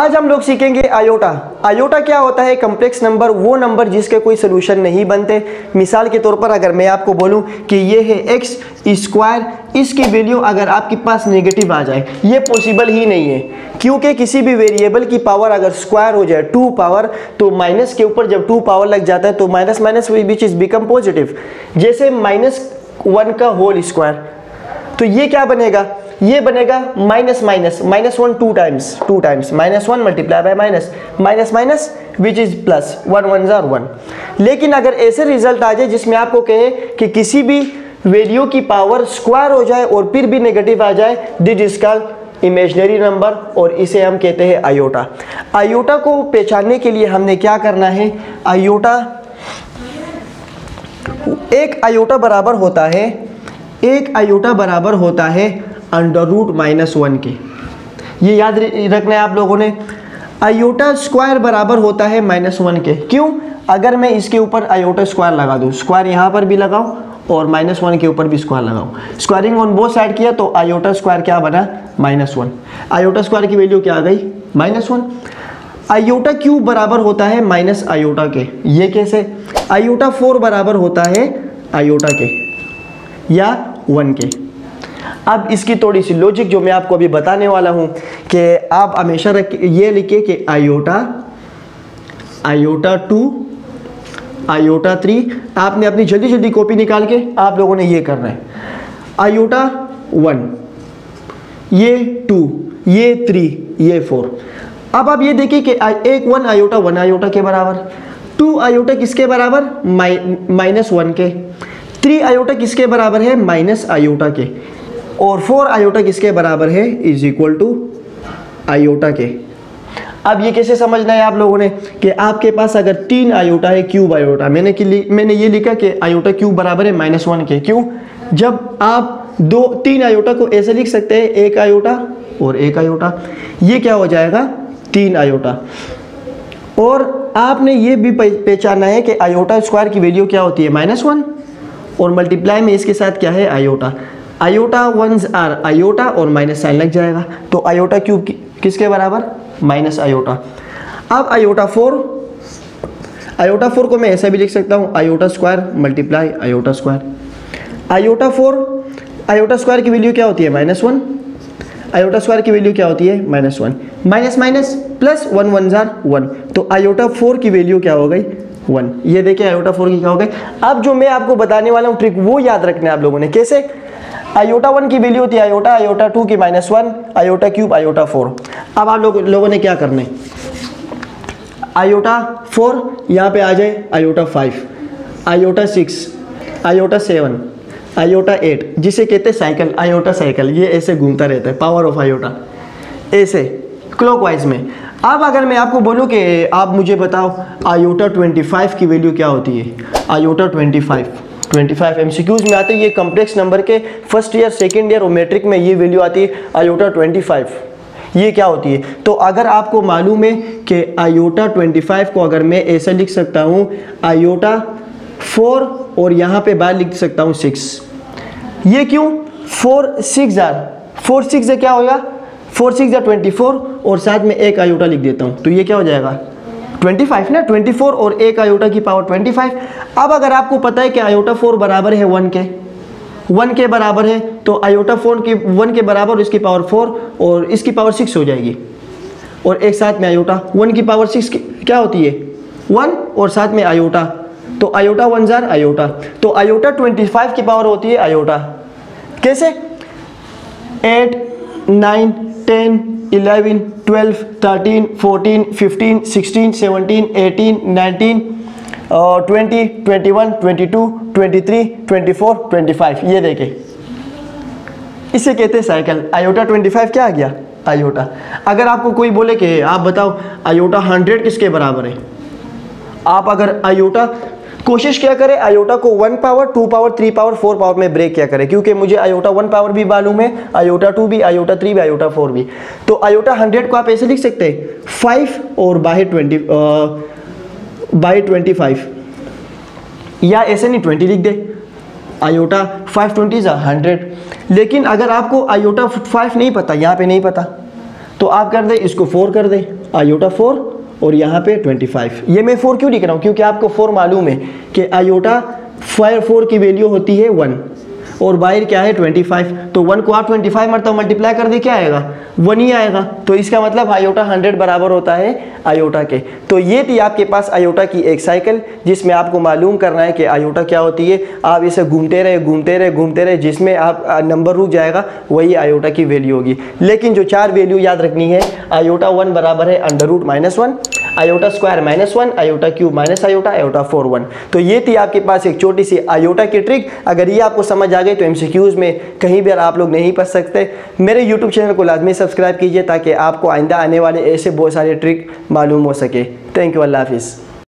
आज हम लोग सीखेंगे आयोटा। आयोटा क्या होता है? कम्प्लेक्स नंबर वो नंबर जिसके कोई सोल्यूशन नहीं बनते। मिसाल के तौर पर अगर मैं आपको बोलूँ कि ये है एक्स स्क्वायर इसकी वैल्यू अगर आपके पास नेगेटिव आ जाए, ये पॉसिबल ही नहीं है। क्योंकि किसी भी वेरिएबल की पावर अगर स्क्वायर हो जाए टू पावर तो माइनस के ऊपर जब टू पावर लग जाता है तो minus minus which is become positive जैसे माइनस वन का होल स्क्वायर तो ये क्या बनेगा? ये बनेगा minus minus minus one two times two times minus one multiply by minus minus minus which is plus one one jar one लेकिन अगर ऐसे रिज़ल्ट आ जाए जिसमें आपको कहे कि किसी भी वैल्यू की पावर स्क्वायर हो जाए और फिर भी नेगेटिव आ जाए that is called imaginary number और इसे हम कहते हैं आयोटा आयोटा को पहचानने के लिए हमने क्या करना है? आयोटा एक आयोटा बराबर होता है, एक आयोटा बराबर होता है अंडर रूट माइनस वन के। ये याद रखना है आप लोगों ने। आयोटा स्क्वायर बराबर होता है माइनस वन के। क्यों? अगर मैं इसके ऊपर आयोटा स्क्वायर लगा दूँ स्क्वायर यहाँ पर भी लगाऊँ और माइनस वन के ऊपर भी स्क्वायर लगाऊँ। स्क्वायरिंग ऑन बोथ साइड किया तो आयोटा स्क्वायर क्या बना? माइनस वन आयोटा स्क्वायर की वैल्यू क्या आ गई? माइनस वन आयोटा क्यूब बराबर होता है माइनस आयोटा के। ये कैसे? आयोटा फोर बराबर होता है आयोटा के या वन के। अब इसकी थोड़ी सी लॉजिक जो मैं आपको अभी बताने वाला हूँ कि आप हमेशा रख, ये लिखे कि iota iota two iota three आपने अपनी जल्दी जल्दी कॉपी निकाल के आप लोगों ने ये करना है। आयोटा वन ये टू ये थ्री ये फोर अब आप ये देखिए कि एक वन आयोटा वन आयोटा के बराबर। टू आयोटा किसके बराबर? माइनस वन के। थ्री आयोटा किसके बराबर है? माइनस आयोटा के। और फोर आयोटा किसके बराबर है? इज़ इक्वल टू आयोटा के। अब ये कैसे समझना है आप लोगों ने कि आपके पास अगर तीन आयोटा है क्यूब आयोटा मैंने कि मैंने ये लिखा कि आयोटा क्यूब बराबर है माइनस वन के। क्यों? जब आप दो, तीन आयोटा को ऐसे लिख सकते हैं, एक आयोटा और एक आयोटा ये क्या हो जाएगा? तीन आयोटा और आपने ये भी पहचाना है कि आयोटा स्क्वायर की वैल्यू क्या होती है? माइनस वन और मल्टीप्लाई में इसके साथ क्या है? Iota iota once are iota और माइनस साइन लग जाएगा। तो आयोटा क्यूब किसके बराबर? Minus iota. अब आयोटा फोर आयोटा फोर को मैं ऐसा भी लिख सकता हूँ। Iota square multiply iota square iota four iota square की वैल्यू क्या होती है? माइनस वन आयोटा स्क्वायर की वैल्यू क्या होती है? Minus one minus minus plus one one jar one तो आयोटा फोर की वैल्यू क्या हो गई? वन ये देखिए आयोटा फोर की क्या हो गई। अब जो मैं आपको बताने वाला हूँ ट्रिक वो याद रखना है आप लोगों ने। कैसे? आयोटा वन की वैल्यू होती है, आयोटा आयोटा टू की minus one iota cube iota four अब आप लोग, लोगों ने क्या करना? है आयोटा फोर यहाँ पे आ जाए, iota five iota six iota seven iota eight जिसे कहते हैं साइकिल आयोटा साइकिल ये ऐसे घूमता रहता है पावर ऑफ़ आयोटा, ऐसे क्लॉकवाइज में। अब अगर मैं आपको बोलूँ कि आप मुझे बताओ, आयोटा 25 की वैल्यू क्या होती है? आयोटा 25 25 एमसीक्यूज में आते हैं। ये कम्प्लेक्स नंबर के फ़र्स्ट ईयर सेकेंड ईयर और मेट्रिक में ये वैल्यू आती है आयोटा 25 ये क्या होती है? तो अगर आपको मालूम है कि आयोटा 25 को अगर मैं ऐसा लिख सकता हूँ आयोटा 4 और यहाँ पे बाद लिख सकता हूँ 6 ये क्यों? 4 6 आर 4 6 क्या होगा? फोर सिक्स या ट्वेंटी फोर और साथ में एक आयोटा लिख देता हूँ। तो ये क्या हो जाएगा? 25 ना 24 और एक आयोटा की पावर 25 अब अगर आपको पता है कि आयोटा 4 बराबर है वन के वन के बराबर है तो आयोटा फोर की वन के बराबर इसकी पावर फोर और इसकी पावर सिक्स हो जाएगी। और एक साथ में आयोटा वन की पावर सिक्स क्या होती है? वन और साथ में आयोटा तो आयोटा वन जार आयोटा तो आयोटा 25 की पावर होती है आयोटा कैसे? Eight nine ten eleven, twelve, thirteen, fourteen, fifteen, sixteen, seventeen, eighteen, nineteen twenty twenty one, twenty two, twenty three, twenty four, twenty five. ये देखे। इसे कहते हैं साइकिल आयोटा ट्वेंटी फाइव क्या आ गया? आयोटा अगर आपको कोई बोले कि आप बताओ आयोटा हंड्रेड किसके बराबर है? आप अगर आयोटा कोशिश क्या करें, आयोटा को one power two power three power four power में ब्रेक क्या करें, क्योंकि मुझे आयोटा वन पावर भी मालूम है, आयोटा टू भी, आयोटा थ्री भी, आयोटा फोर भी। तो आयोटा हंड्रेड को आप ऐसे लिख सकते हैं फाइव और by twenty by twenty five या ऐसे नहीं ट्वेंटी लिख दे। आयोटा फाइव ट्वेंटी हंड्रेड लेकिन अगर आपको आयोटा फाइव नहीं पता, यहाँ पे नहीं पता तो आप कर दें, इसको फोर कर दे, आयोटा फोर और यहाँ पे ट्वेंटी फाइव ये मैं फोर क्यों लिख रहा हूँ? क्योंकि आपको फोर मालूम है कि आयोटा फाइव फोर की वैल्यू होती है वन और बाहर क्या है? 25 तो वन को आप 25 मरतब मल्टीप्लाई कर दे, क्या आएगा? वन ही आएगा। तो इसका मतलब आयोटा 100 बराबर होता है आयोटा के। तो ये थी आपके पास आयोटा की एक साइकिल जिसमें आपको मालूम करना है कि आयोटा क्या होती है। आप इसे घूमते रहे घूमते रहे घूमते रहे, जिसमें आप नंबर रुक जाएगा, वही आयोटा की वैल्यू होगी। लेकिन जो चार वैल्यू याद रखनी है आयोटा वन बराबर है under root minus one iota square minus one, iota cube minus iota iota four one. तो ये थी आपके पास एक छोटी सी आयोटा की ट्रिक। अगर ये आपको समझ आ गई तो एमसीक्यूज में कहीं भी आप लोग नहीं पढ़ सकते। मेरे यूट्यूब चैनल को लाजमी सब्सक्राइब कीजिए ताकि आपको आइंदा आने वाले ऐसे बहुत सारे ट्रिक मालूम हो सके। थैंक यू अल्लाह हाफिज़